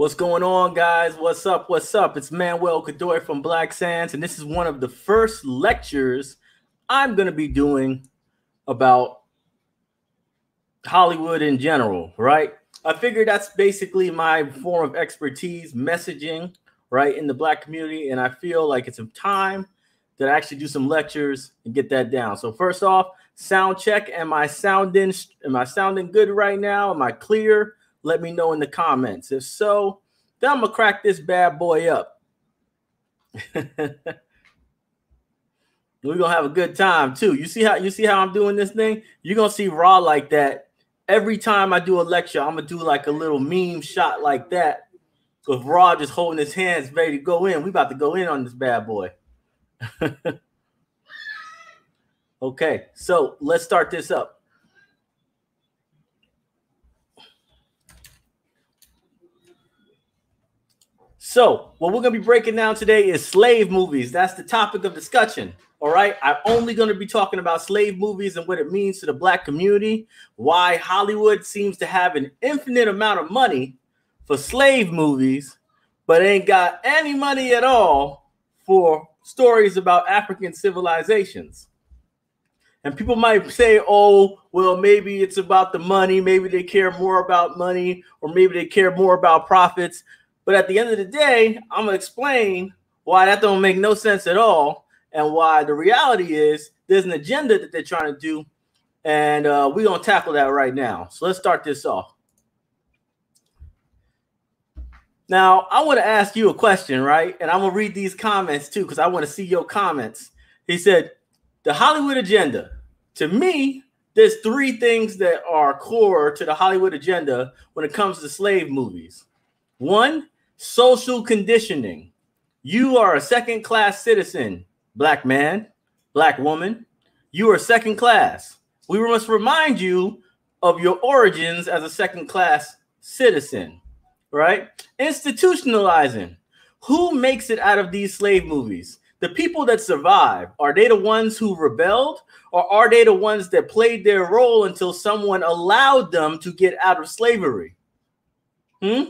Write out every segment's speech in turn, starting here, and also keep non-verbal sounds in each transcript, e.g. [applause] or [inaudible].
What's going on, guys? What's up? What's up? It's Manuel Godoy from Black Sands, and this is one of the first lectures I'm going to be doing about Hollywood in general, right? I figure that's basically my form of expertise, messaging, right, in the Black community, and I feel like it's time that I actually do some lectures and get that down. So first off, sound check. Am I sounding? Am I sounding good right now? Am I clear? Let me know in the comments. If so, then I'm gonna crack this bad boy up. [laughs] We're gonna have a good time too. You see how you see how I'm doing this thing? You're gonna see raw like that every time I do a lecture. I'm gonna do like a little meme shot like that. With Raw just holding his hands ready to go in. We about to go in on this bad boy. [laughs] okay, so let's start this up. So, what we're going to be breaking down today is slave movies. That's the topic of discussion. All right. I'm only going to be talking about slave movies and what it means to the black community, why Hollywood seems to have an infinite amount of money for slave movies, but ain't got any money at all for stories about African civilizations. And people might say, oh, well, maybe it's about the money. Maybe they care more about money, or maybe they care more about profits. But at the end of the day, I'm gonna explain why that don't make no sense at all, and why the reality is there's an agenda that they're trying to do, and uh, we're gonna tackle that right now. So let's start this off. Now, I want to ask you a question, right? And I'm gonna read these comments too, because I want to see your comments. He said, "The Hollywood agenda." To me, there's three things that are core to the Hollywood agenda when it comes to slave movies. One, social conditioning. You are a second class citizen, black man, black woman. You are second class. We must remind you of your origins as a second class citizen, right? Institutionalizing. Who makes it out of these slave movies? The people that survive, are they the ones who rebelled or are they the ones that played their role until someone allowed them to get out of slavery? Hmm?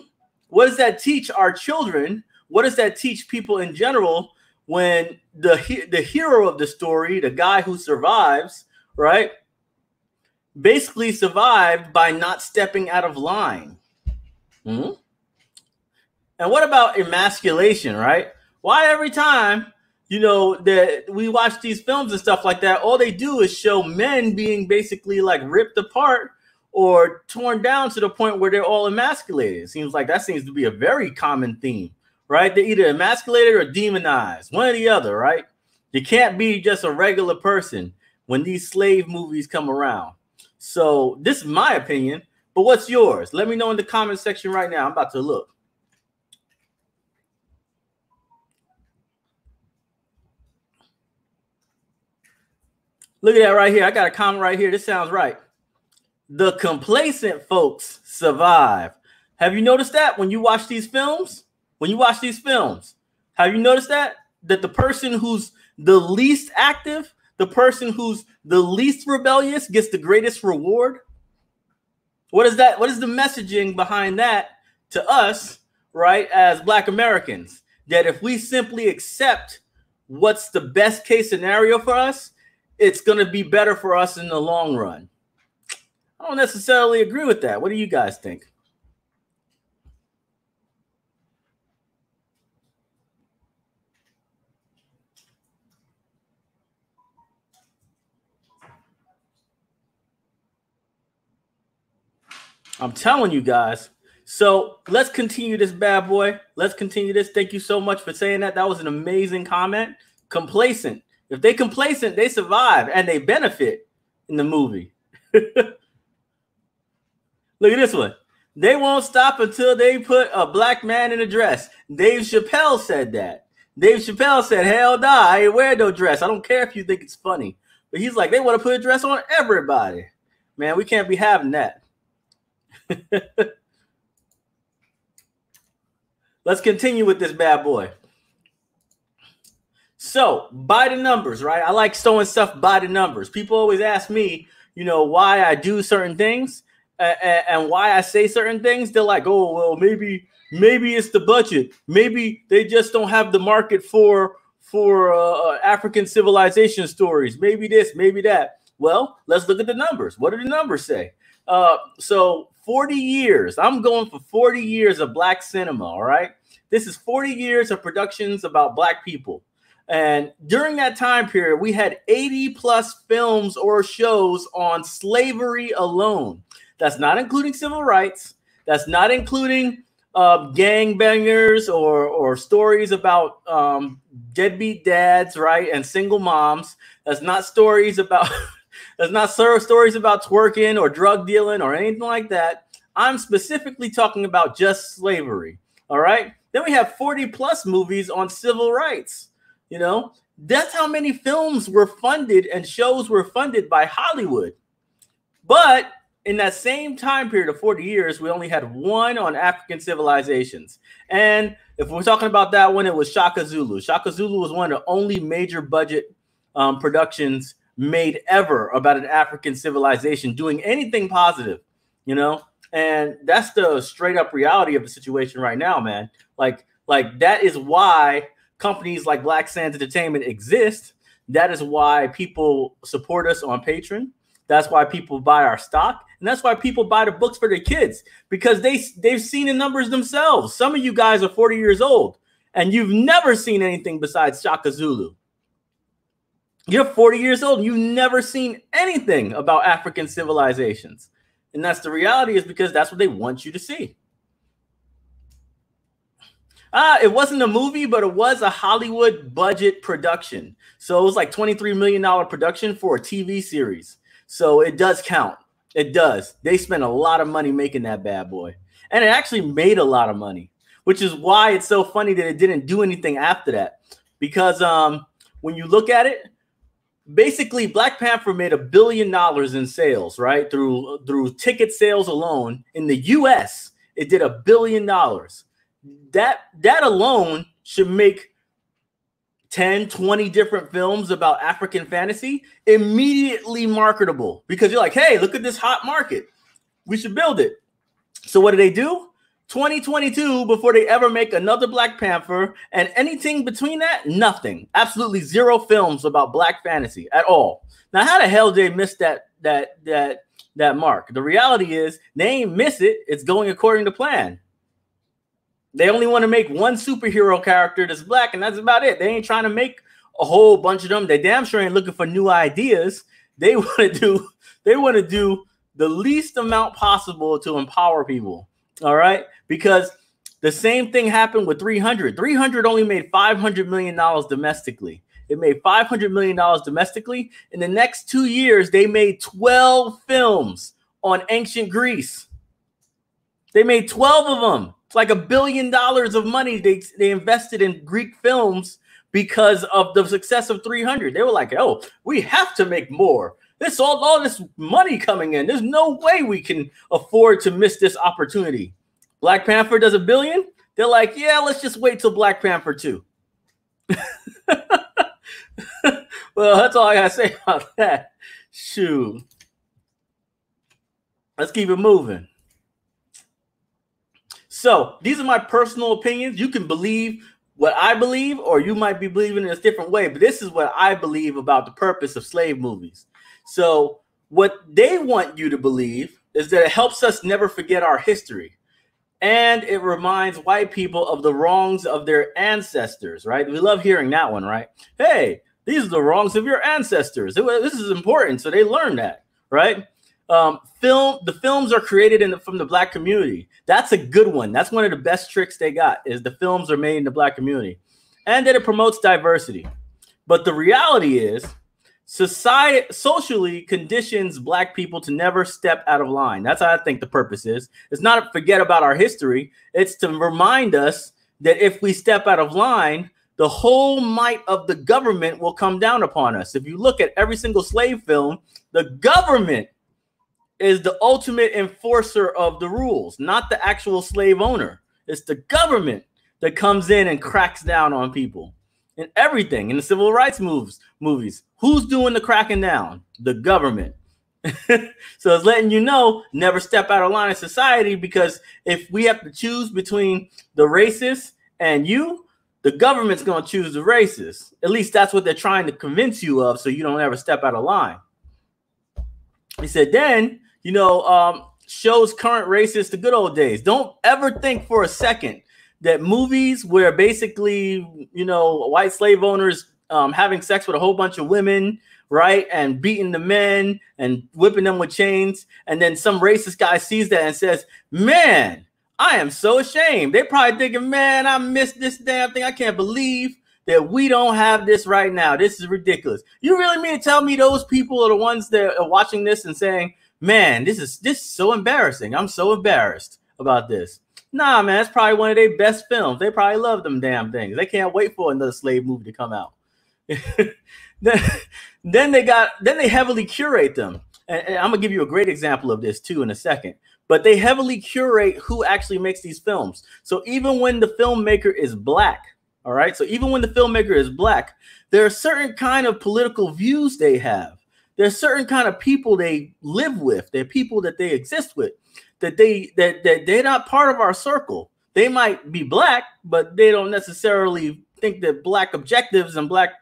What does that teach our children? What does that teach people in general when the the hero of the story, the guy who survives, right? Basically survived by not stepping out of line. Hmm? And what about emasculation, right? Why every time you know that we watch these films and stuff like that, all they do is show men being basically like ripped apart or torn down to the point where they're all emasculated. It seems like that seems to be a very common theme, right? They're either emasculated or demonized, one or the other, right? You can't be just a regular person when these slave movies come around. So this is my opinion, but what's yours? Let me know in the comment section right now. I'm about to look. Look at that right here. I got a comment right here. This sounds right the complacent folks survive. Have you noticed that when you watch these films? When you watch these films, have you noticed that? That the person who's the least active, the person who's the least rebellious gets the greatest reward? What is that? What is the messaging behind that to us, right, as Black Americans? That if we simply accept what's the best case scenario for us, it's going to be better for us in the long run. I don't necessarily agree with that. What do you guys think? I'm telling you guys. So let's continue this bad boy. Let's continue this. Thank you so much for saying that. That was an amazing comment. Complacent. If they complacent, they survive and they benefit in the movie. [laughs] Look at this one. They won't stop until they put a black man in a dress. Dave Chappelle said that. Dave Chappelle said, Hell nah, I ain't wear no dress. I don't care if you think it's funny. But he's like, they want to put a dress on everybody. Man, we can't be having that. [laughs] Let's continue with this bad boy. So, by the numbers, right? I like throwing stuff by the numbers. People always ask me, you know, why I do certain things. And, and why I say certain things, they're like, oh, well, maybe maybe it's the budget. Maybe they just don't have the market for for uh, uh, African civilization stories. Maybe this, maybe that. Well, let's look at the numbers. What do the numbers say? Uh, so 40 years. I'm going for 40 years of black cinema. All right. This is 40 years of productions about black people. And during that time period, we had 80 plus films or shows on slavery alone. That's not including civil rights. That's not including uh, gangbangers or or stories about um, deadbeat dads, right, and single moms. That's not stories about. [laughs] that's not stories about twerking or drug dealing or anything like that. I'm specifically talking about just slavery. All right. Then we have 40 plus movies on civil rights. You know, that's how many films were funded and shows were funded by Hollywood. But in that same time period of 40 years, we only had one on African civilizations. And if we're talking about that one, it was Shaka Zulu. Shaka Zulu was one of the only major budget um, productions made ever about an African civilization doing anything positive, you know? And that's the straight up reality of the situation right now, man. Like, like that is why companies like Black Sands Entertainment exist. That is why people support us on Patreon. That's why people buy our stock, and that's why people buy the books for their kids because they they've seen the numbers themselves. Some of you guys are 40 years old and you've never seen anything besides Shaka Zulu. You're 40 years old, you've never seen anything about African civilizations. And that's the reality is because that's what they want you to see. Ah, it wasn't a movie, but it was a Hollywood budget production. So it was like $23 million production for a TV series. So it does count. It does. They spent a lot of money making that bad boy. And it actually made a lot of money, which is why it's so funny that it didn't do anything after that. Because um, when you look at it, basically Black Panther made a billion dollars in sales, right? Through through ticket sales alone in the US, it did a billion dollars. That that alone should make 10, 20 different films about African fantasy, immediately marketable because you're like, hey, look at this hot market. We should build it. So, what do they do? 2022, before they ever make another Black Panther, and anything between that, nothing. Absolutely zero films about Black fantasy at all. Now, how the hell did they miss that that that that mark? The reality is they ain't miss it. It's going according to plan. They only want to make one superhero character that's black, and that's about it. They ain't trying to make a whole bunch of them. They damn sure ain't looking for new ideas. They [laughs] want to do they want to do the least amount possible to empower people. All right, because the same thing happened with 300. 300 only made 500 million dollars domestically. It made 500 million dollars domestically. In the next two years, they made 12 films on ancient Greece. They made 12 of them. It's like a billion dollars of money they, they invested in Greek films because of the success of 300. They were like, oh, we have to make more. This all, all this money coming in. There's no way we can afford to miss this opportunity. Black Panther does a billion. They're like, yeah, let's just wait till Black Panther 2. [laughs] well, that's all I gotta say [laughs] about that. Shoot. Let's keep it moving. So these are my personal opinions. You can believe what I believe, or you might be believing in a different way. But this is what I believe about the purpose of slave movies. So what they want you to believe is that it helps us never forget our history. And it reminds white people of the wrongs of their ancestors, right? We love hearing that one, right? Hey, these are the wrongs of your ancestors. This is important. So they learn that, right? Um, film the films are created in the, from the black community. That's a good one. That's one of the best tricks they got is the films are made in the black community, and that it promotes diversity. But the reality is, society socially conditions black people to never step out of line. That's how I think the purpose is. It's not to forget about our history. It's to remind us that if we step out of line, the whole might of the government will come down upon us. If you look at every single slave film, the government is the ultimate enforcer of the rules, not the actual slave owner. It's the government that comes in and cracks down on people and everything in the civil rights moves movies. Who's doing the cracking down? The government. [laughs] so it's letting you know never step out of line in society because if we have to choose between the racist and you, the government's going to choose the racist. At least that's what they're trying to convince you of so you don't ever step out of line. He said, then, you know, um, shows current racists the good old days. Don't ever think for a second that movies where basically, you know, white slave owners um, having sex with a whole bunch of women, right, and beating the men and whipping them with chains, and then some racist guy sees that and says, "Man, I am so ashamed." They probably thinking, "Man, I missed this damn thing. I can't believe." That we don't have this right now. This is ridiculous. You really mean to tell me those people are the ones that are watching this and saying, "Man, this is this is so embarrassing. I'm so embarrassed about this." Nah, man, it's probably one of their best films. They probably love them damn things. They can't wait for another slave movie to come out. [laughs] then, then they got then they heavily curate them. And, and I'm gonna give you a great example of this too in a second. But they heavily curate who actually makes these films. So even when the filmmaker is black, all right. So even when the filmmaker is black, there are certain kind of political views they have. There's certain kind of people they live with. They're people that they exist with. That they that that they're not part of our circle. They might be black, but they don't necessarily think that black objectives and black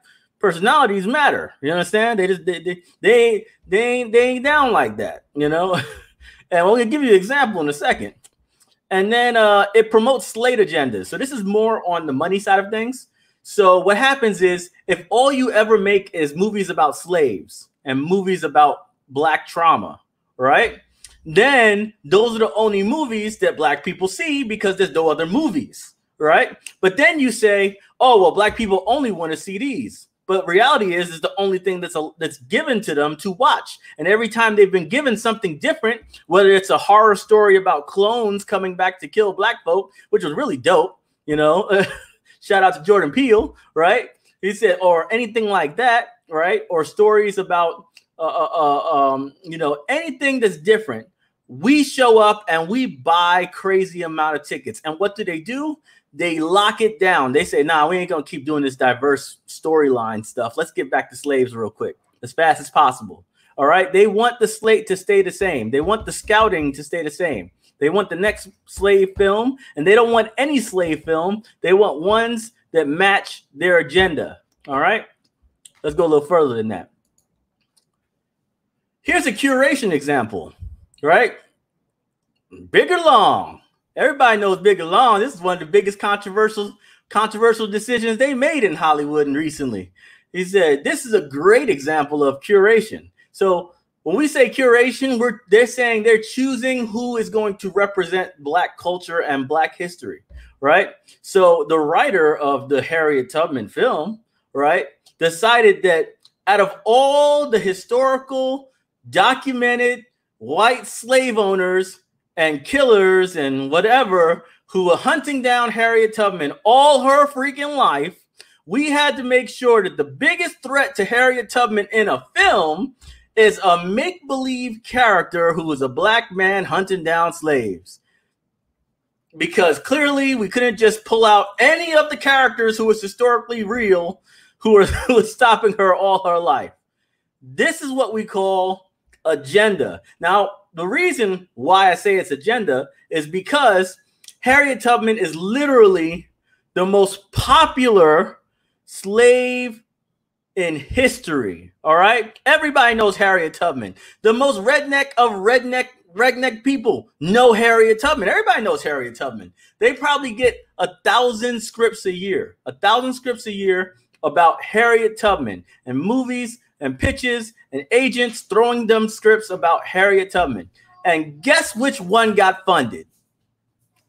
personalities matter. You understand? They just they they they, they ain't they ain't down like that, you know. [laughs] and we're gonna give you an example in a second. And then uh, it promotes slate agendas. So this is more on the money side of things. So what happens is if all you ever make is movies about slaves and movies about black trauma, right? Then those are the only movies that black people see because there's no other movies, right? But then you say, oh well, black people only want to see these. But reality is, is the only thing that's a, that's given to them to watch. And every time they've been given something different, whether it's a horror story about clones coming back to kill black folk, which was really dope, you know. [laughs] Shout out to Jordan Peele, right? He said, or anything like that, right? Or stories about, uh, uh, uh um, you know, anything that's different. We show up and we buy crazy amount of tickets. And what do they do? they lock it down. They say, nah, we ain't gonna keep doing this diverse storyline stuff. Let's get back to slaves real quick, as fast as possible. All right. They want the slate to stay the same. They want the scouting to stay the same. They want the next slave film, and they don't want any slave film. They want ones that match their agenda. All right. Let's go a little further than that. Here's a curation example, right? Bigger long. Everybody knows Bigger Long. This is one of the biggest controversial controversial decisions they made in Hollywood and recently. He said this is a great example of curation. So when we say curation, we're they're saying they're choosing who is going to represent black culture and black history, right? So the writer of the Harriet Tubman film, right, decided that out of all the historical documented white slave owners and killers and whatever who were hunting down Harriet Tubman all her freaking life, we had to make sure that the biggest threat to Harriet Tubman in a film is a make believe character who is a black man hunting down slaves. Because clearly we couldn't just pull out any of the characters who was historically real who were, [laughs] who were stopping her all her life. This is what we call agenda. Now, the reason why I say it's agenda is because Harriet Tubman is literally the most popular slave in history. All right. Everybody knows Harriet Tubman. The most redneck of redneck redneck people know Harriet Tubman. Everybody knows Harriet Tubman. They probably get a thousand scripts a year, a thousand scripts a year about Harriet Tubman and movies and pitches and agents throwing them scripts about Harriet Tubman. And guess which one got funded?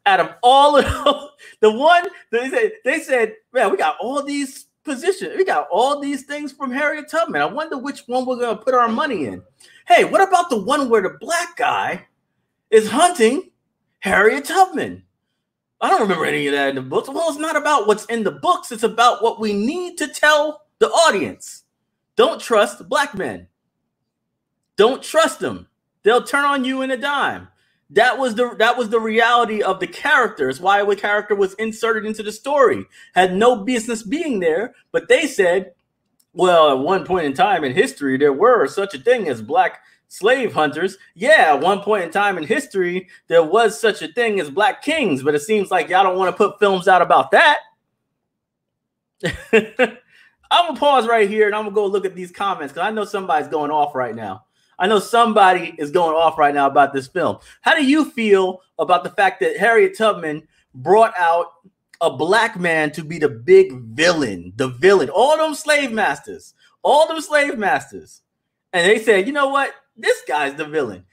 Out of all of [laughs] the one they said, they said, man, we got all these positions, we got all these things from Harriet Tubman. I wonder which one we're gonna put our money in. Hey, what about the one where the black guy is hunting Harriet Tubman? I don't remember any of that in the books. Well, it's not about what's in the books, it's about what we need to tell the audience. Don't trust black men. Don't trust them. They'll turn on you in a dime. That was the that was the reality of the characters. Why a character was inserted into the story had no business being there, but they said, well, at one point in time in history, there were such a thing as black slave hunters. Yeah, at one point in time in history, there was such a thing as black kings, but it seems like y'all don't want to put films out about that. [laughs] I'm gonna pause right here and I'm gonna go look at these comments because I know somebody's going off right now. I know somebody is going off right now about this film. How do you feel about the fact that Harriet Tubman brought out a black man to be the big villain, the villain, all them slave masters, all them slave masters. And they said, you know what? This guy's the villain.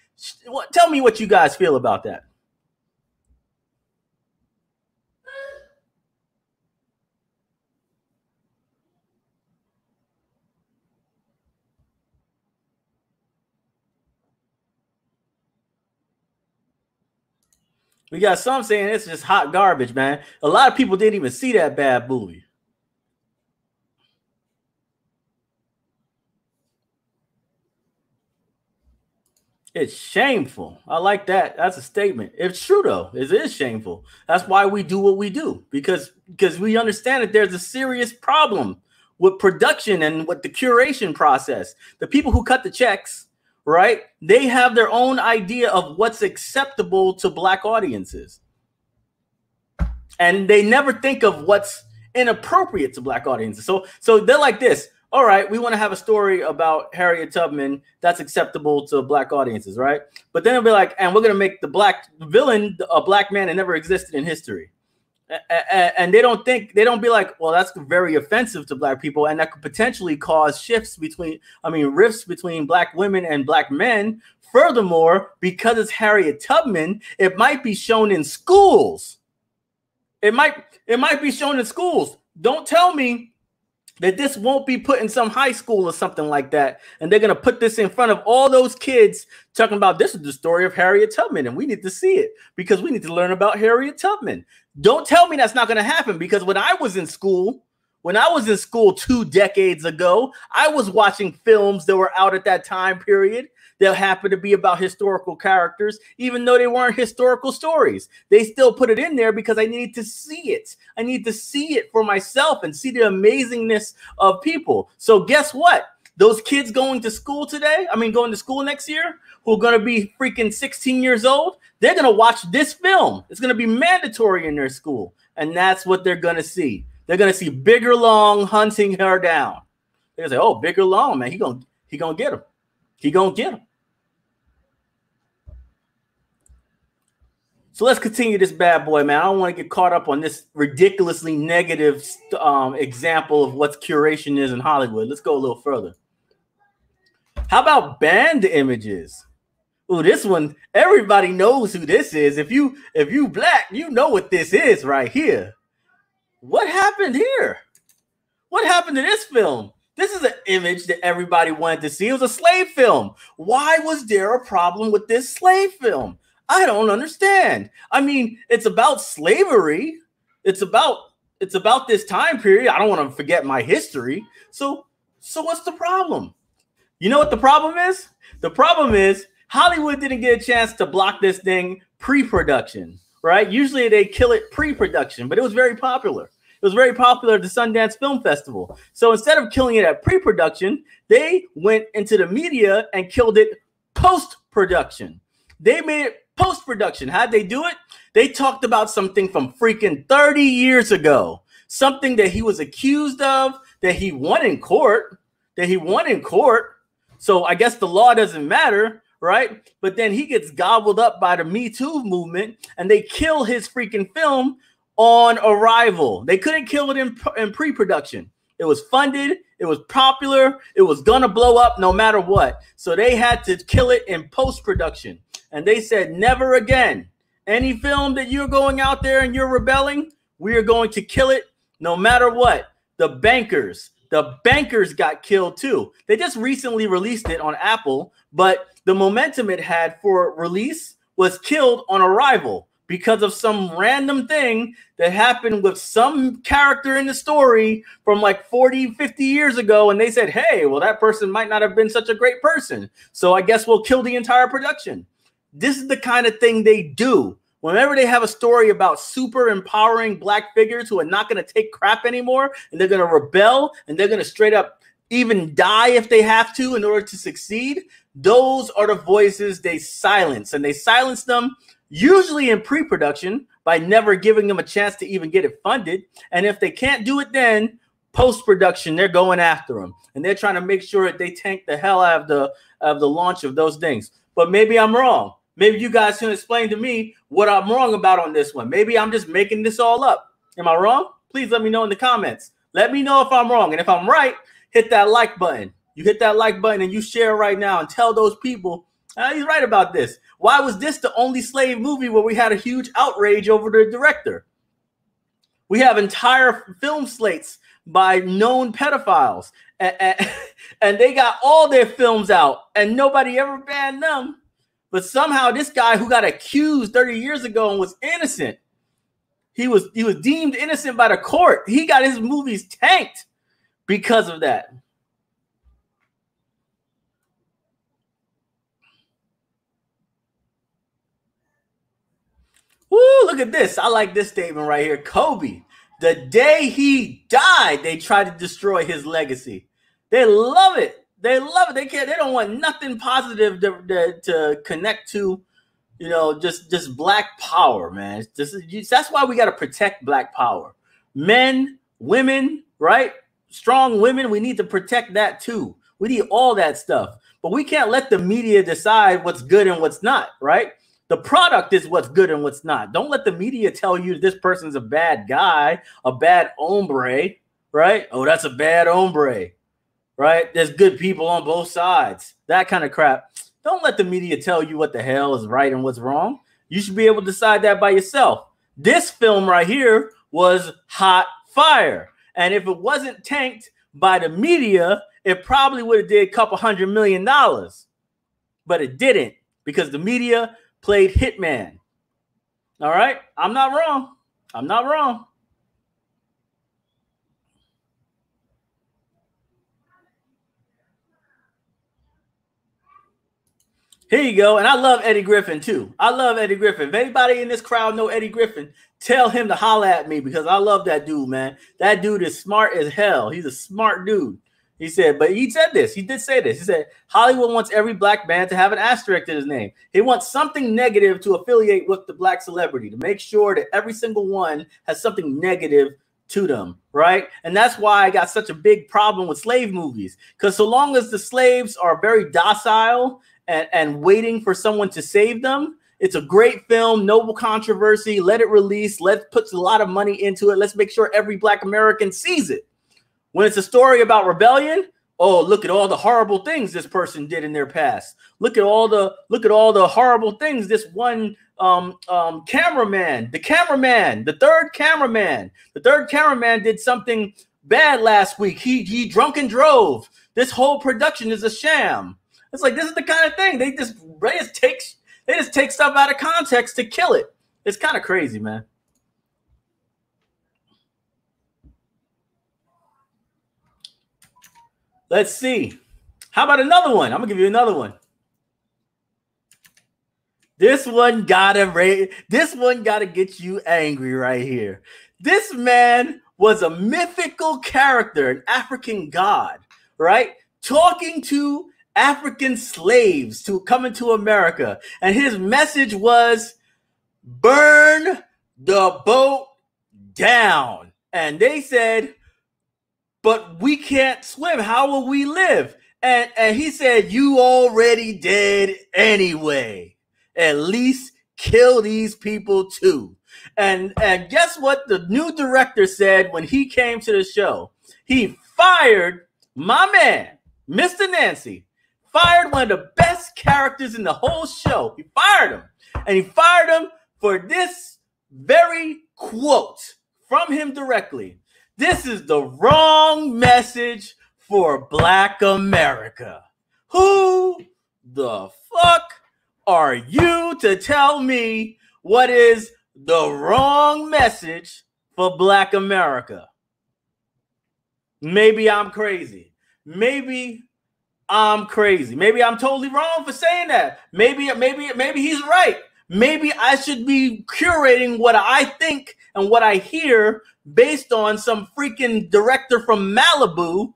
Tell me what you guys feel about that. We got some saying it's just hot garbage, man. A lot of people didn't even see that bad movie. It's shameful. I like that. That's a statement. It's true though. It is shameful. That's why we do what we do because because we understand that there's a serious problem with production and with the curation process. The people who cut the checks, right? They have their own idea of what's acceptable to black audiences. And they never think of what's inappropriate to black audiences. So so they're like this all right, we want to have a story about Harriet Tubman that's acceptable to black audiences, right? But then it'll be like, and we're gonna make the black villain a black man that never existed in history. And they don't think they don't be like, well, that's very offensive to black people, and that could potentially cause shifts between, I mean, rifts between black women and black men. Furthermore, because it's Harriet Tubman, it might be shown in schools. It might it might be shown in schools. Don't tell me that this won't be put in some high school or something like that. And they're going to put this in front of all those kids talking about this is the story of Harriet Tubman. And we need to see it because we need to learn about Harriet Tubman. Don't tell me that's not going to happen because when I was in school, when I was in school two decades ago, I was watching films that were out at that time period that happen to be about historical characters, even though they weren't historical stories. They still put it in there because I need to see it. I need to see it for myself and see the amazingness of people. So, guess what? Those kids going to school today, I mean, going to school next year, who are going to be freaking 16 years old, they're going to watch this film. It's going to be mandatory in their school. And that's what they're going to see. They're going to see Bigger Long hunting her down. They're going to say, oh, Bigger Long, man, he going he gonna get him. He to get him. So let's continue this bad boy, man. I don't want to get caught up on this ridiculously negative um, example of what curation is in Hollywood. Let's go a little further. How about banned images? Oh, this one, everybody knows who this is. If you if you black, you know what this is right here. What happened here? What happened to this film? This is an image that everybody wanted to see. It was a slave film. Why was there a problem with this slave film? I don't understand. I mean, it's about slavery. It's about it's about this time period. I don't want to forget my history. So so what's the problem? You know what the problem is? The problem is Hollywood didn't get a chance to block this thing pre-production, right? Usually they kill it pre-production, but it was very popular. Was very popular at the Sundance Film Festival. So instead of killing it at pre-production, they went into the media and killed it post-production. They made it post production. How'd they do it? They talked about something from freaking 30 years ago, something that he was accused of, that he won in court, that he won in court. So I guess the law doesn't matter, right? But then he gets gobbled up by the Me Too movement and they kill his freaking film on arrival. They couldn't kill it in, in pre production. It was funded, it was popular, it was gonna blow up no matter what. So they had to kill it in post production and they said, never again. Any film that you're going out there and you're rebelling, we are going to kill it no matter what. The bankers, the bankers got killed too. They just recently released it on Apple, but the momentum it had for release was killed on arrival because of some random thing that happened with some character in the story from like 40, 50 years ago. And they said, hey, well, that person might not have been such a great person. So I guess we'll kill the entire production. This is the kind of thing they do. Whenever they have a story about super empowering black figures who are not going to take crap anymore and they're going to rebel and they're going to straight up even die if they have to in order to succeed, those are the voices they silence, and they silence them usually in pre-production by never giving them a chance to even get it funded. And if they can't do it then, post-production, they're going after them. And they're trying to make sure that they tank the hell out of the of the launch of those things. But maybe I'm wrong. Maybe you guys can explain to me what I'm wrong about on this one. Maybe I'm just making this all up. Am I wrong? Please let me know in the comments. Let me know if I'm wrong. And if I'm right, hit that like button. You hit that like button and you share right now and tell those people uh, he's right about this. Why was this the only slave movie where we had a huge outrage over the director? We have entire film slates by known pedophiles, and, and, [laughs] and, they got all their films out, and nobody ever banned them. But somehow, this guy who got accused 30 years ago and was innocent, he was he was deemed innocent by the court. He got his movies tanked because of that. Woo, look at this. I like this statement right here. Kobe, the day he died, they tried to destroy his legacy. They love it. They love it. They can't, they don't want nothing positive to, to, to connect to, you know, just just black power, man. This is that's why we got to protect black power. Men, women, right? Strong women, we need to protect that too. We need all that stuff. But we can't let the media decide what's good and what's not, right? The product is what's good and what's not. Don't let the media tell you this person's a bad guy, a bad hombre, right? Oh, that's a bad hombre, right? There's good people on both sides. That kind of crap. Don't let the media tell you what the hell is right and what's wrong. You should be able to decide that by yourself. This film right here was hot fire. And if it wasn't tanked by the media, it probably would have did a couple hundred million dollars. But it didn't because the media played Hitman. All right. I'm not wrong. I'm not wrong. Here you go. And I love Eddie Griffin too. I love Eddie Griffin. If anybody in this crowd know Eddie Griffin, tell him to holla at me because I love that dude, man. That dude is smart as hell. He's a smart dude. He said, but he said this. He did say this. He said, Hollywood wants every black man to have an asterisk in his name. He wants something negative to affiliate with the black celebrity to make sure that every single one has something negative to them, right? And that's why I got such a big problem with slave movies. Because so long as the slaves are very docile and, and waiting for someone to save them, it's a great film, noble controversy. Let it release. Let's put a lot of money into it. Let's make sure every black American sees it when it's a story about rebellion, oh, look at all the horrible things this person did in their past. Look at all the look at all the horrible things this one um, um, cameraman, the cameraman, the third cameraman, the third cameraman did something bad last week. He he drunk and drove. This whole production is a sham. It's like this is the kind of thing they just they just take they just take stuff out of context to kill it. It's kind of crazy, man. Let's see. How about another one? I'm gonna give you another one. This one gotta ra- this one gotta get you angry right here. This man was a mythical character, an African god, right? Talking to African slaves to come into America. And his message was burn the boat down. And they said, but we can't swim. How will we live? And, and he said, You already dead anyway. At least kill these people too. And and guess what the new director said when he came to the show? He fired my man, Mr. Nancy, fired one of the best characters in the whole show. He fired him. And he fired him for this very quote from him directly. This is the wrong message for Black America. Who the fuck are you to tell me what is the wrong message for Black America? Maybe I'm crazy. Maybe I'm crazy. Maybe I'm totally wrong for saying that. Maybe maybe maybe he's right. Maybe I should be curating what I think and what I hear based on some freaking director from Malibu,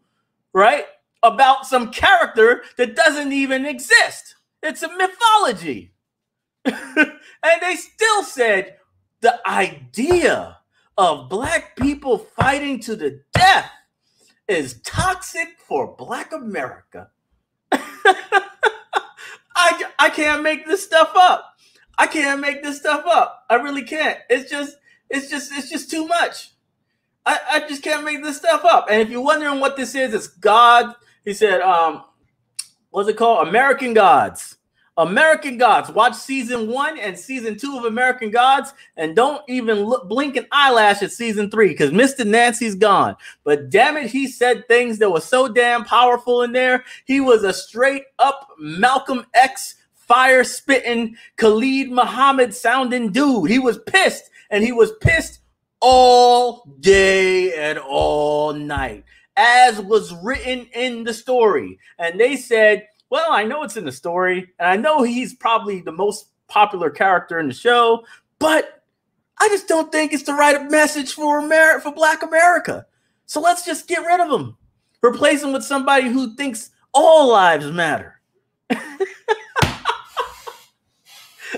right? about some character that doesn't even exist. It's a mythology. [laughs] and they still said the idea of black people fighting to the death is toxic for black America. [laughs] I, I can't make this stuff up. I can't make this stuff up. I really can't. It's just it's just it's just too much. I, I just can't make this stuff up. And if you're wondering what this is, it's God. He said, um, what's it called? American Gods. American Gods. Watch season one and season two of American Gods, and don't even look, blink an eyelash at season three because Mr. Nancy's gone. But damn it, he said things that were so damn powerful in there. He was a straight up Malcolm X fire spitting Khalid Muhammad sounding dude. He was pissed, and he was pissed all day and all night, as was written in the story. And they said well, I know it's in the story, and I know he's probably the most popular character in the show, but I just don't think it's the right message for America for Black America. So let's just get rid of him. Replace him with somebody who thinks all lives matter. [laughs] I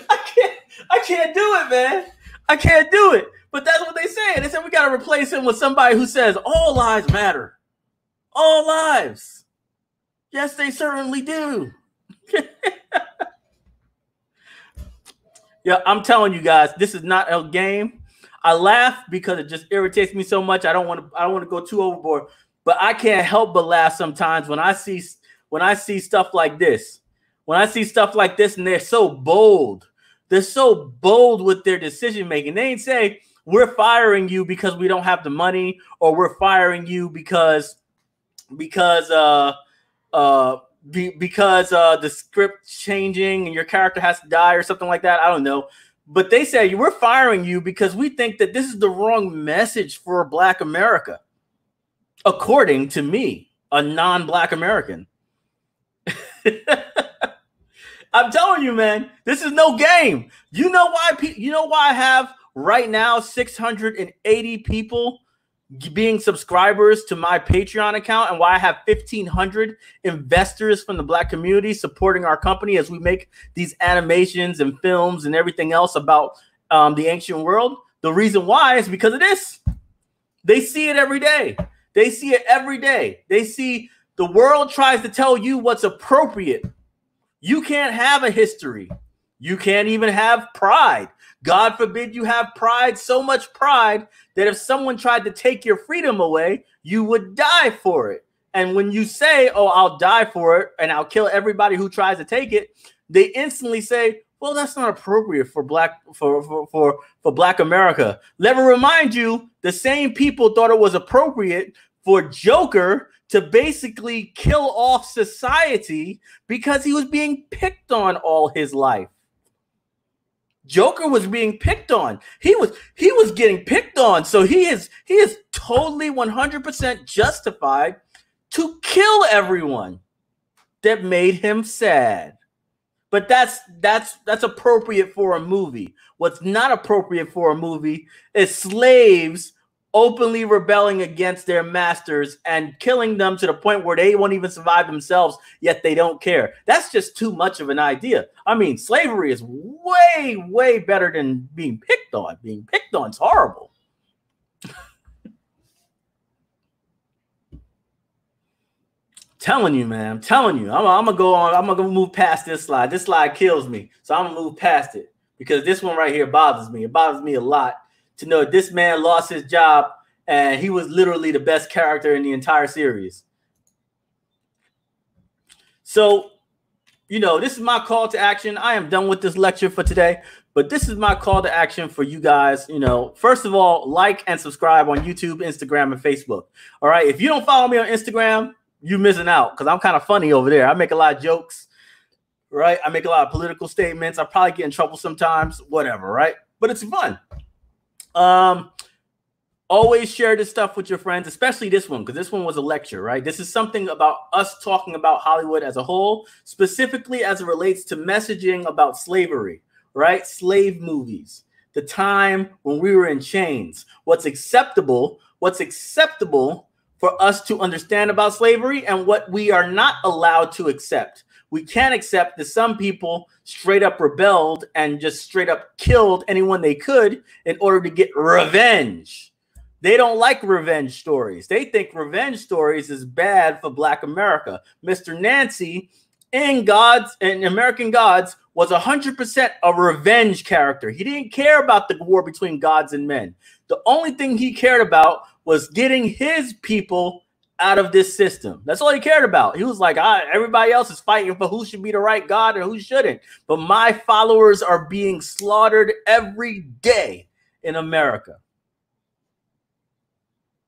can't I can't do it, man. I can't do it. But that's what they say. They said we gotta replace him with somebody who says all lives matter. All lives. Yes, they certainly do. [laughs] yeah, I'm telling you guys, this is not a game. I laugh because it just irritates me so much. I don't want to. I don't want to go too overboard, but I can't help but laugh sometimes when I see when I see stuff like this. When I see stuff like this, and they're so bold. They're so bold with their decision making. They ain't say we're firing you because we don't have the money, or we're firing you because because uh uh, be, because uh, the script changing and your character has to die or something like that. I don't know. But they say we're firing you because we think that this is the wrong message for Black America, according to me, a non-Black American. [laughs] I'm telling you, man, this is no game. You know why? You know why I have right now 680 people being subscribers to my Patreon account and why I have 1,500 investors from the Black community supporting our company as we make these animations and films and everything else about um, the ancient world. The reason why is because of this. They see it every day. They see it every day. They see the world tries to tell you what's appropriate. You can't have a history. You can't even have pride. God forbid you have pride, so much pride that if someone tried to take your freedom away, you would die for it. And when you say, "Oh, I'll die for it and I'll kill everybody who tries to take it," they instantly say, "Well, that's not appropriate for black for for for, for black America." Let me remind you, the same people thought it was appropriate for Joker to basically kill off society because he was being picked on all his life. Joker was being picked on. He was he was getting picked on. So he is he is totally 100% justified to kill everyone that made him sad. But that's that's that's appropriate for a movie. What's not appropriate for a movie is slaves openly rebelling against their masters and killing them to the point where they won't even survive themselves, yet they don't care. That's just too much of an idea. I mean, slavery is way, way better than being picked on. Being picked on is horrible. [laughs] telling you, man. I'm telling you. I'm, I'm, gonna go on. I'm gonna move past this slide. This slide kills me, so I'm gonna move past it because this one right here bothers me. It bothers me a lot to know this man lost his job and he was literally the best character in the entire series. So, you know, this is my call to action. I am done with this lecture for today, but this is my call to action for you guys. You know, first of all, like and subscribe on YouTube, Instagram, and Facebook. All right. If you don't follow me on Instagram, you're missing out because I'm kind of funny over there. I make a lot of jokes, right? I make a lot of political statements. I probably get in trouble sometimes, whatever, right? But it's fun. Um, always share this stuff with your friends, especially this one, because this one was a lecture, right? This is something about us talking about Hollywood as a whole, specifically as it relates to messaging about slavery, right? Slave movies, the time when we were in chains, what's acceptable, what's acceptable for us to understand about slavery and what we are not allowed to accept. We can't accept that some people straight up rebelled and just straight up killed anyone they could in order to get revenge. They don't like revenge stories. They think revenge stories is bad for Black America. Mr. Nancy in Gods and American Gods was 100% a revenge character. He didn't care about the war between gods and men. The only thing he cared about was getting his people out of this system. That's all he cared about. He was like, ah, everybody else is fighting for who should be the right God and who shouldn't. But my followers are being slaughtered every day in America.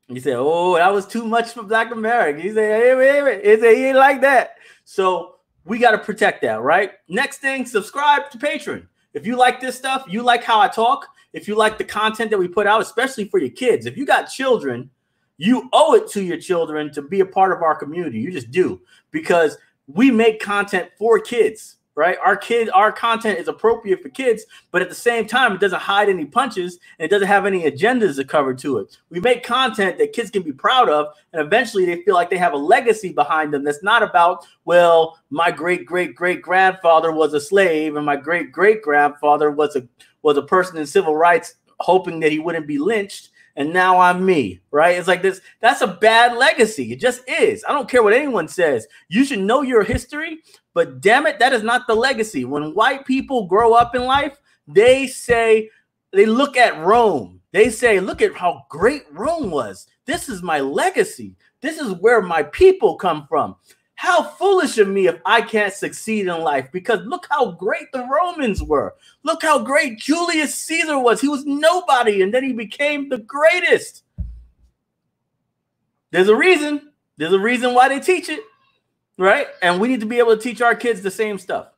He said, Oh, that was too much for Black America. He said, Hey. He said, He ain't like that. So we got to protect that, right? Next thing, subscribe to Patreon. If you like this stuff, you like how I talk, if you like the content that we put out, especially for your kids, if you got children, you owe it to your children to be a part of our community. You just do because we make content for kids right? Our kid, our content is appropriate for kids, but at the same time, it doesn't hide any punches and it doesn't have any agendas to cover to it. We make content that kids can be proud of, and eventually they feel like they have a legacy behind them that's not about, well, my great great great grandfather was a slave and my great great grandfather was a was a person in civil rights hoping that he wouldn't be lynched and now I'm me, right? It's like this. That's a bad legacy. It just is. I don't care what anyone says. You should know your history, but damn it, that is not the legacy. When white people grow up in life, they say, they look at Rome. They say, look at how great Rome was. This is my legacy. This is where my people come from. How foolish of me if I can't succeed in life because look how great the Romans were. Look how great Julius Caesar was. He was nobody and then he became the greatest. There's a reason. There's a reason why they teach it, right? And we need to be able to teach our kids the same stuff.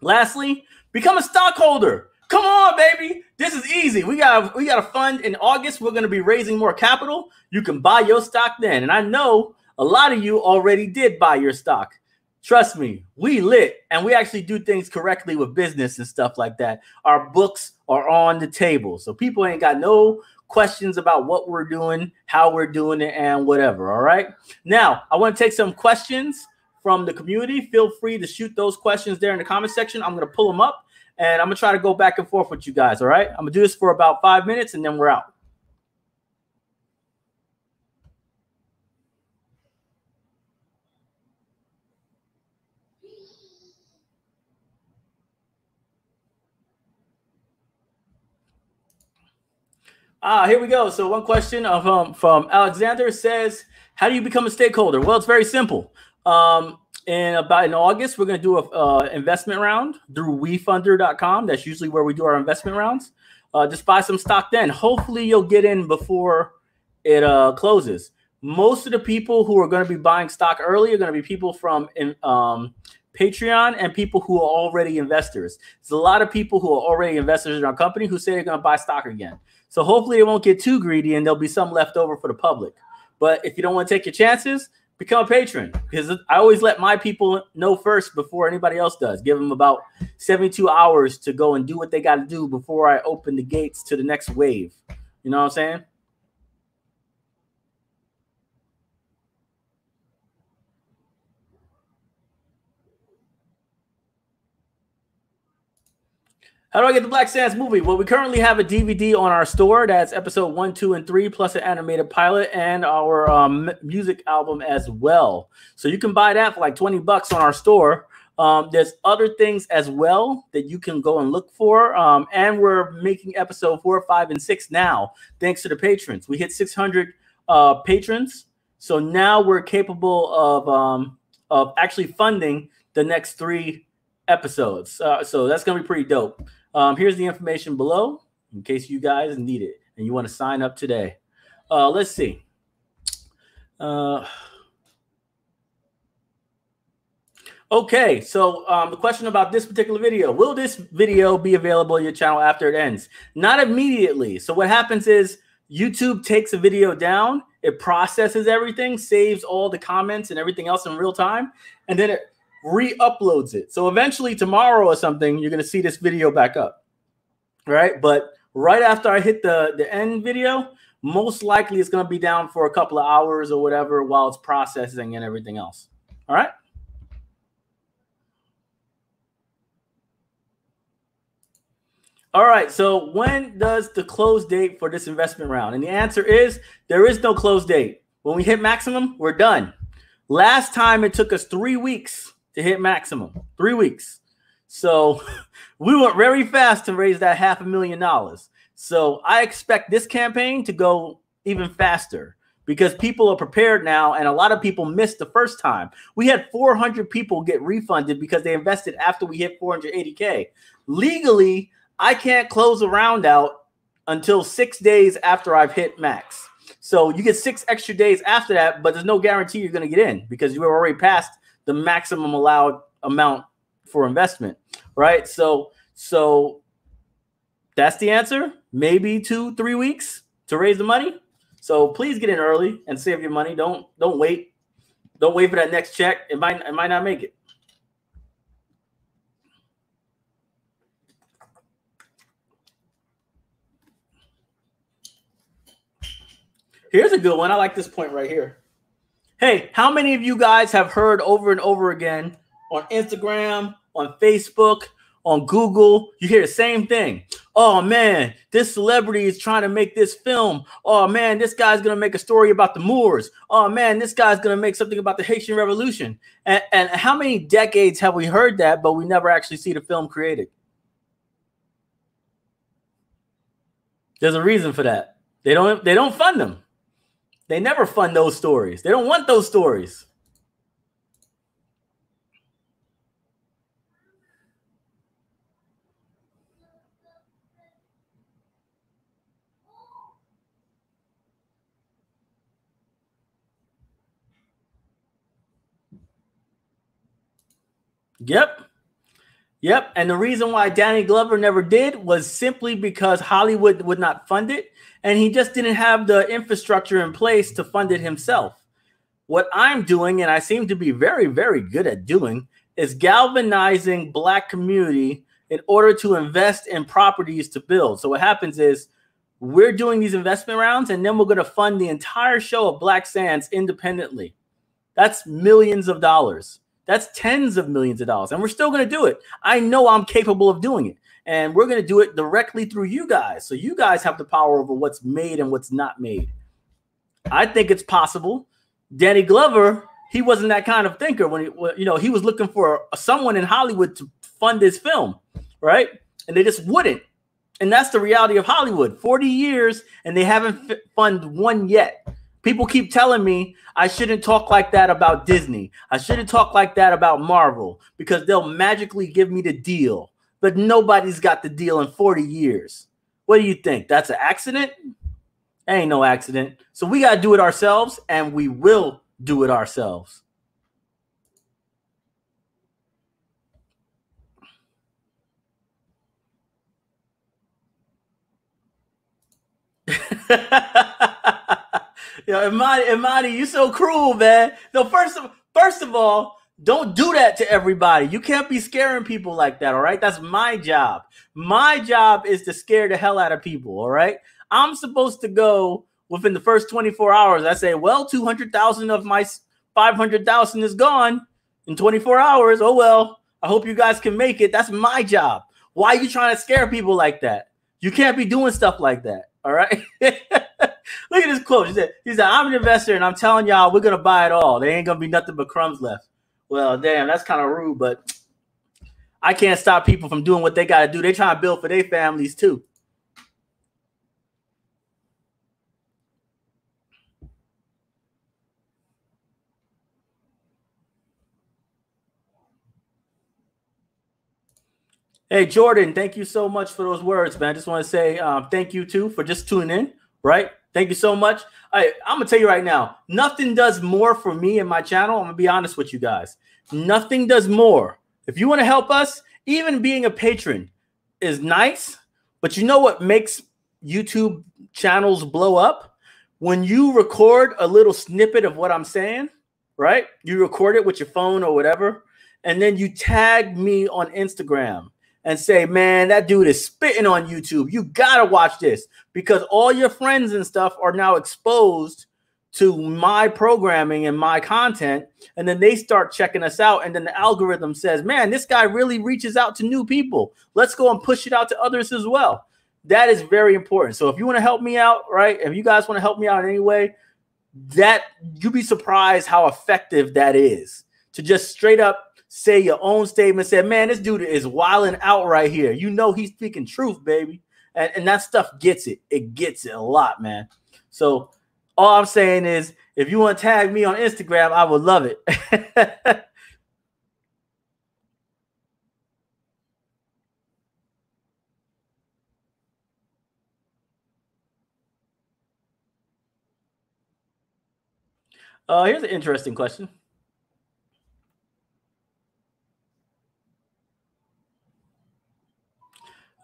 Lastly, become a stockholder. Come on, baby. This is easy. We got we got a fund in August. We're going to be raising more capital. You can buy your stock then. And I know a lot of you already did buy your stock. Trust me, we lit and we actually do things correctly with business and stuff like that. Our books are on the table. So people ain't got no questions about what we're doing, how we're doing it, and whatever. All right. Now, I want to take some questions from the community. Feel free to shoot those questions there in the comment section. I'm going to pull them up and I'm going to try to go back and forth with you guys. All right. I'm going to do this for about five minutes and then we're out. Ah, here we go. So one question of, um, from Alexander says, "How do you become a stakeholder?" Well, it's very simple. Um, in about in August, we're going to do a uh, investment round through WeFunder.com. That's usually where we do our investment rounds. Uh, just buy some stock then. Hopefully, you'll get in before it uh, closes. Most of the people who are going to be buying stock early are going to be people from in, um, Patreon and people who are already investors. There's a lot of people who are already investors in our company who say they're going to buy stock again. So hopefully it won't get too greedy and there'll be some left over for the public. But if you don't want to take your chances, become a patron because I always let my people know first before anybody else does. Give them about 72 hours to go and do what they got to do before I open the gates to the next wave. You know what I'm saying? How do I get the Black Sands movie? Well, we currently have a DVD on our store. That's episode one, two, and three, plus an animated pilot and our um, music album as well. So you can buy that for like 20 bucks on our store. Um, there's other things as well that you can go and look for. Um, and we're making episode four, five, and six now, thanks to the patrons. We hit 600 uh, patrons. So now we're capable of, um, of actually funding the next three episodes. Uh, so that's going to be pretty dope. Um, here's the information below in case you guys need it and you want to sign up today. Uh, let's see. Uh, okay, so um, the question about this particular video will this video be available on your channel after it ends? Not immediately. So, what happens is YouTube takes a video down, it processes everything, saves all the comments and everything else in real time, and then it re-uploads it. So eventually tomorrow or something, you're gonna see this video back up. Right. But right after I hit the, the end video, most likely it's going to be down for a couple of hours or whatever while it's processing and everything else. All right. All right. So when does the close date for this investment round? And the answer is there is no close date. When we hit maximum, we're done. Last time it took us three weeks to hit maximum. Three weeks. So [laughs] we went very fast to raise that half a million dollars. So I expect this campaign to go even faster because people are prepared now and a lot of people missed the first time. We had 400 people get refunded because they invested after we hit 480k. Legally, I can't close a round out until 6 days after I've hit max. So you get 6 extra days after that, but there's no guarantee you're going to get in because you were already past the maximum allowed amount for investment, right? So so that's the answer. Maybe two, three weeks to raise the money. So please get in early and save your money. Don't don't wait. Don't wait for that next check. It might it might not make it. Here's a good one. I like this point right here. Hey, how many of you guys have heard over and over again on Instagram, on Facebook, on Google, you hear the same thing. Oh man, this celebrity is trying to make this film. Oh man, this guy's gonna make a story about the Moors. Oh man, this guy's gonna make something about the Haitian Revolution. And, and how many decades have we heard that, but we never actually see the film created? There's a reason for that. They don't they don't fund them. They never fund those stories. They don't want those stories. Yep. Yep. And the reason why Danny Glover never did was simply because Hollywood would not fund it. And he just didn't have the infrastructure in place to fund it himself. What I'm doing, and I seem to be very, very good at doing, is galvanizing Black community in order to invest in properties to build. So what happens is we're doing these investment rounds, and then we're going to fund the entire show of Black Sands independently. That's millions of dollars. That's tens of millions of dollars. And we're still going to do it. I know I'm capable of doing it. And we're going to do it directly through you guys. So you guys have the power over what's made and what's not made. I think it's possible. Danny Glover, he wasn't that kind of thinker when he, you know, he was looking for someone in Hollywood to fund his film, right? And they just wouldn't. And that's the reality of Hollywood. 40 years and they haven't funded one yet. People keep telling me I shouldn't talk like that about Disney. I shouldn't talk like that about Marvel because they'll magically give me the deal. But nobody's got the deal in 40 years. What do you think? That's an accident? Ain't no accident. So we got to do it ourselves and we will do it ourselves. [laughs] Yo, Imani, Imani, you so cruel, man. No, first of first of all, don't do that to everybody. You can't be scaring people like that, all right? That's my job. My job is to scare the hell out of people, all right? I'm supposed to go within the first 24 hours. I say, well, 200,000 of my 500,000 is gone in 24 hours. Oh, well, I hope you guys can make it. That's my job. Why are you trying to scare people like that? You can't be doing stuff like that, all right? [laughs] [laughs] Look at this quote. He said, he said, I'm an investor and I'm telling y'all we're gonna buy it all. There ain't gonna be nothing but crumbs left. Well, damn, that's kind of rude, but I can't stop people from doing what they gotta do. They trying to build for their families too. Hey Jordan, thank you so much for those words, man. I just want to say um, thank you too for just tuning in, right? Thank you so much. I, I'm gonna tell you right now, nothing does more for me and my channel. I'm gonna be honest with you guys. Nothing does more. If you want to help us, even being a patron is nice, but you know what makes YouTube channels blow up? When you record a little snippet of what I'm saying, right? You record it with your phone or whatever, and then you tag me on Instagram and say, man, that dude is spitting on YouTube. You gotta watch this because all your friends and stuff are now exposed to my programming and my content. And then they start checking us out. And then the algorithm says, man, this guy really reaches out to new people. Let's go and push it out to others as well. That is very important. So if you want to help me out, right? If you guys want to help me out in any way, that you'd be surprised how effective that is to just straight up say your own statement, say, man, this dude is wilding out right here. You know he's speaking truth, baby. And, and that stuff gets it. It gets it a lot, man. So all I'm saying is, if you want to tag me on Instagram, I would love it. [laughs] uh, here's an interesting question.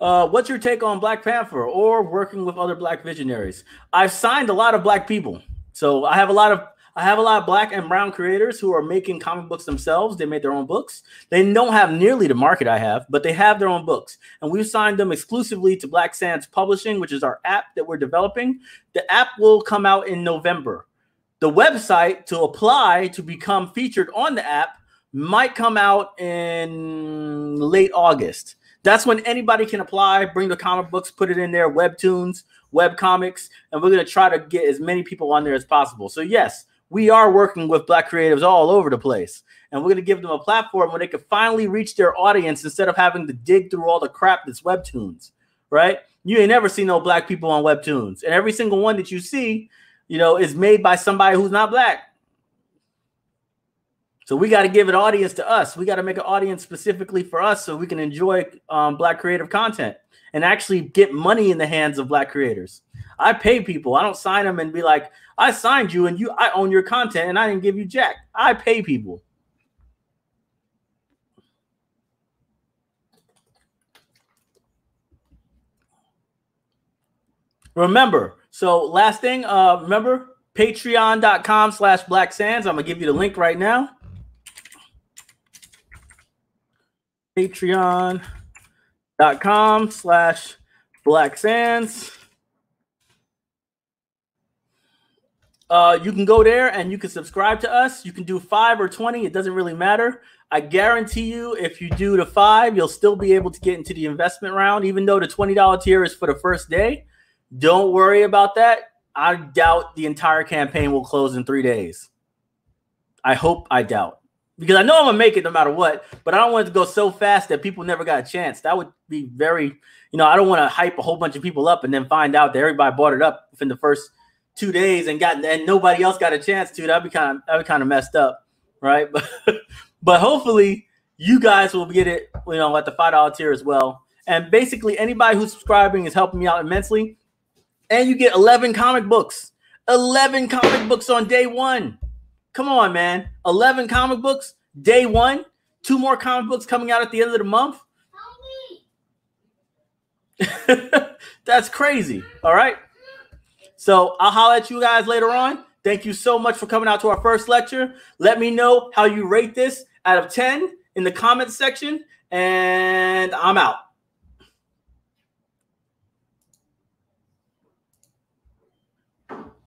Uh, what's your take on Black Panther or working with other Black visionaries? I've signed a lot of Black people, so I have a lot of I have a lot of Black and Brown creators who are making comic books themselves. They made their own books. They don't have nearly the market I have, but they have their own books, and we've signed them exclusively to Black Sands Publishing, which is our app that we're developing. The app will come out in November. The website to apply to become featured on the app might come out in late August. That's when anybody can apply, bring the comic books, put it in there, webtoons, web comics, and we're going to try to get as many people on there as possible. So, yes, we are working with black creatives all over the place. And we're going to give them a platform where they can finally reach their audience instead of having to dig through all the crap that's webtoons, right? You ain't never seen no black people on webtoons. And every single one that you see, you know, is made by somebody who's not black. So we got to give an audience to us. We got to make an audience specifically for us so we can enjoy um, black creative content and actually get money in the hands of black creators. I pay people. I don't sign them and be like, I signed you and you I own your content and I didn't give you jack. I pay people. Remember, so last thing, uh, remember patreon.com slash black sands. I'm gonna give you the link right now. patreon.com slash black sands. Uh, you can go there and you can subscribe to us. You can do five or 20, it doesn't really matter. I guarantee you, if you do the five, you'll still be able to get into the investment round, even though the $20 tier is for the first day. Don't worry about that. I doubt the entire campaign will close in three days. I hope I doubt because I know I'm gonna make it no matter what. But I don't want it to go so fast that people never got a chance. That would be very, you know, I don't want to hype a whole bunch of people up and then find out that everybody bought it up within the first two days and got and nobody else got a chance to. That'd be kind of that'd be kind of messed up, right? [laughs] But but hopefully you guys will get it, you know, at the five dollar tier as well. And basically anybody who's subscribing is helping me out immensely. And you get 11 comic books. 11 comic books on day one. Come on, man. 11 comic books, day one. Two more comic books coming out at the end of the month. [laughs] That's crazy. All right. So I'll holler at you guys later on. Thank you so much for coming out to our first lecture. Let me know how you rate this out of 10 in the comments section. And I'm out.